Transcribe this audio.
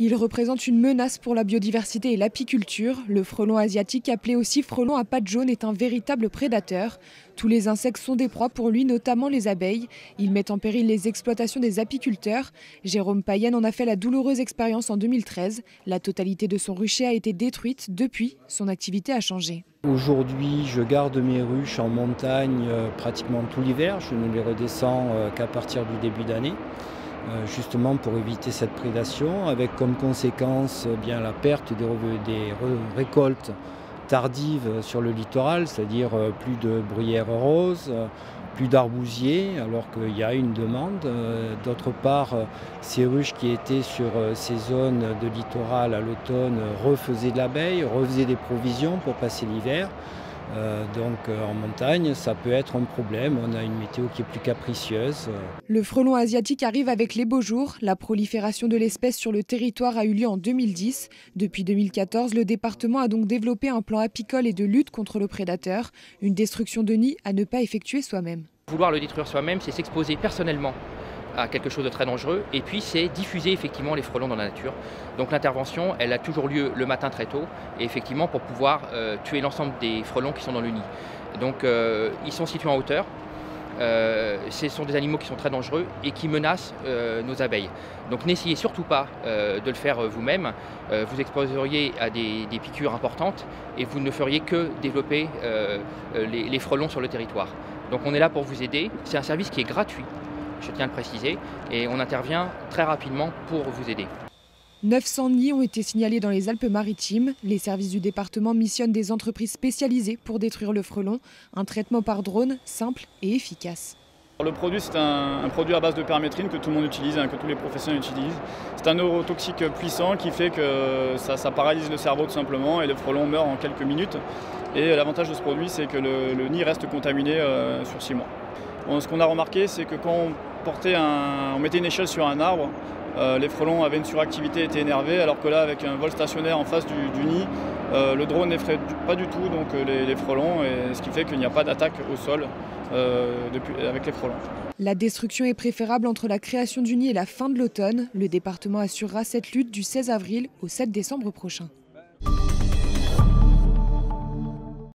Il représente une menace pour la biodiversité et l'apiculture. Le frelon asiatique, appelé aussi frelon à pattes jaunes, est un véritable prédateur. Tous les insectes sont des proies pour lui, notamment les abeilles. Il met en péril les exploitations des apiculteurs. Jérôme Payen en a fait la douloureuse expérience en 2013. La totalité de son rucher a été détruite. Depuis, son activité a changé. Aujourd'hui, je garde mes ruches en montagne euh, pratiquement tout l'hiver. Je ne les redescends euh, qu'à partir du début d'année. Euh, justement pour éviter cette prédation, avec comme conséquence eh bien, la perte des, des récoltes tardives sur le littoral, c'est-à-dire euh, plus de bruyères roses, plus d'arbousiers, alors qu'il y a une demande. Euh, d'autre part, ces ruches qui étaient sur ces zones de littoral à l'automne refaisaient de l'abeille, refaisaient des provisions pour passer l'hiver. Euh, donc euh, en montagne, ça peut être un problème. On a une météo qui est plus capricieuse. Le frelon asiatique arrive avec les beaux jours. La prolifération de l'espèce sur le territoire a eu lieu en 2010. Depuis 2014, le département a donc développé un plan apicole et de lutte contre le prédateur, une destruction de nid à ne pas effectuer soi-même. Vouloir le détruire soi-même, c'est s'exposer personnellement à quelque chose de très dangereux. Et puis c'est diffuser effectivement les frelons dans la nature. Donc l'intervention, elle a toujours lieu le matin très tôt, et effectivement pour pouvoir euh, tuer l'ensemble des frelons qui sont dans le nid. Donc euh, ils sont situés en hauteur. Euh, ce sont des animaux qui sont très dangereux et qui menacent nos abeilles. Donc n'essayez surtout pas de le faire vous-même. vous exposeriez à des, piqûres importantes et vous ne feriez que développer les frelons sur le territoire. Donc on est là pour vous aider. C'est un service qui est gratuit je tiens à le préciser, et on intervient très rapidement pour vous aider. 900 nids ont été signalés dans les Alpes-Maritimes. Les services du département missionnent des entreprises spécialisées pour détruire le frelon. Un traitement par drone simple et efficace. Le produit, c'est un, produit à base de permétrine que tout le monde utilise, hein, que tous les professionnels utilisent. C'est un neurotoxique puissant qui fait que ça, paralyse le cerveau tout simplement et le frelon meurt en quelques minutes. Et l'avantage de ce produit, c'est que le, nid reste contaminé euh, sur 6 mois. ce qu'on a remarqué, c'est que quand on on mettait une échelle sur un arbre, euh, les frelons avaient une suractivité, étaient énervés, alors que là, avec un vol stationnaire en face du, nid, euh, le drone n'effraie pas du tout donc, euh, les, frelons, et ce qui fait qu'il n'y a pas d'attaque au sol avec les frelons. La destruction est préférable entre la création du nid et la fin de l'automne. Le département assurera cette lutte du 16 avril au 7 décembre prochain.